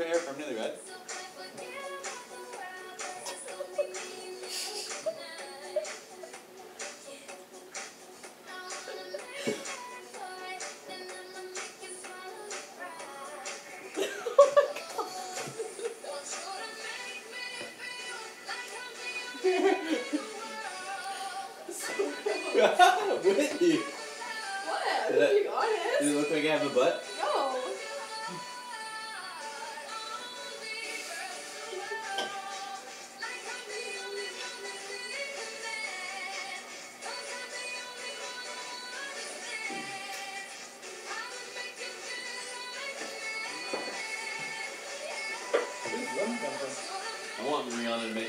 her hair permanently red? Whitney! What? Are you honest? Does it look like I have a butt? I want Rihanna to make